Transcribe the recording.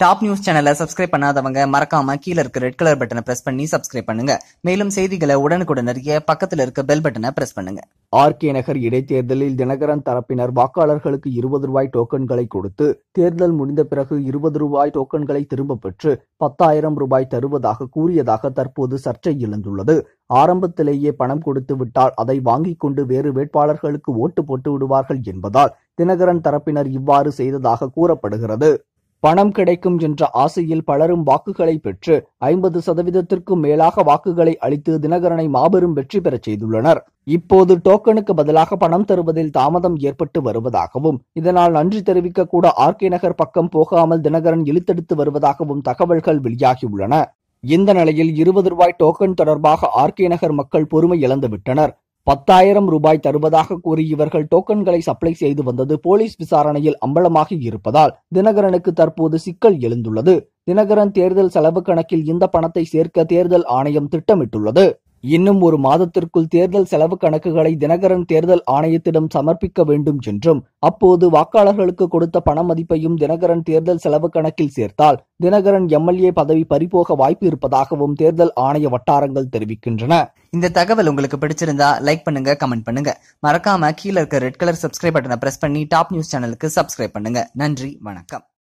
Top news சேனலை subscribe பண்ணாதவங்க மறக்காம கீழே இருக்க ரெட் கலர் பட்டனை பிரஸ் பண்ணி சப்ஸ்கிரைப் பண்ணுங்க. மேலும் செய்திகளை உடனுக்குடன் அறிய பக்கத்தில் இருக்க பெல் பட்டனை பிரஸ் பண்ணுங்க. ஆர்கே நகர் இடைத்தேர்தலில் தினகரன் தரப்பினர் வாக்காளர்களுக்கு இருபது ரூபாய் டோக்கன்களை கொடுத்து தேர்தல் முடிந்த பிறகு இருபது ரூபாய் டோக்கன்களை திரும்ப பெற்று பத்தாயிரம் ரூபாய் தருவதாக கூறியதாக தற்போது சர்ச்சை எழுந்துள்ளது. ஆரம்பத்திலேயே பணம் கொடுத்து விட்டால் அதை வாங்கிக் கொண்டு வேறு வேட்பாளர்களுக்கு ஓட்டு போட்டு விடுவார்கள் என்பதால் தினகரன் தரப்பினர் இவ்வாறு செய்ததாக கூறப்படுகிறது. பணம் கிடைக்கும் என்ற ஆசையில் பலரும் வாக்குகளை பெற்று ஐம்பது சதவீதத்திற்கும் மேலாக வாக்குகளை அளித்து தினகரனை மாபெரும் வெற்றி பெறச் செய்துள்ளனர். இப்போது டோக்கனுக்கு பதிலாக பணம் தருவதில் தாமதம் ஏற்பட்டு வருவதாகவும் இதனால் நன்றி தெரிவிக்க கூட ஆர்கே நகர் பக்கம் போகாமல் தினகரன் இழுத்தெடுத்து வருவதாகவும் தகவல்கள் வெளியாகியுள்ளன. இந்த நிலையில் இருபது ரூபாய் டோக்கன் தொடர்பாக ஆர்கே நகர் மக்கள் பொறுமை இழந்துவிட்டனர். பத்தாயிரம் ரூபாய் தருவதாக கூறி இவர்கள் டோக்கன்களை சப்ளை செய்து வந்தது போலீஸ் விசாரணையில் அம்பலமாகி இருப்பதால் தினகரனுக்கு தற்போது சிக்கல் எழுந்துள்ளது. தினகரன் தேர்தல் செலவு கணக்கில் இந்த பணத்தை சேர்க்க தேர்தல் ஆணையம் திட்டமிட்டுள்ளது. இன்னும் ஒரு மாதத்திற்குள் தேர்தல் செலவு கணக்குகளை தினகரன் தேர்தல் ஆணையத்திடம் சமர்ப்பிக்க வேண்டும் என்றும் அப்போது வாக்காளர்களுக்கு கொடுத்த பண மதிப்பையும் தினகரன் தேர்தல் செலவு கணக்கில் சேர்த்தால் தினகரன் எம்எல்ஏ பதவி பறிபோக வாய்ப்பு இருப்பதாகவும் தேர்தல் ஆணைய வட்டாரங்கள் தெரிவிக்கின்றன. இந்த தகவல் உங்களுக்கு பிடிச்சிருந்தா லைக் பண்ணுங்க கமெண்ட் பண்ணுங்க. மறக்காம கீழ இருக்க ரெட் கலர் சப்ஸ்கிரைப் பட்டனை பிரஸ் பண்ணி டாப் நியூஸ் சேனலுக்கு சப்ஸ்கிரைப் பண்ணுங்க. நன்றி வணக்கம்.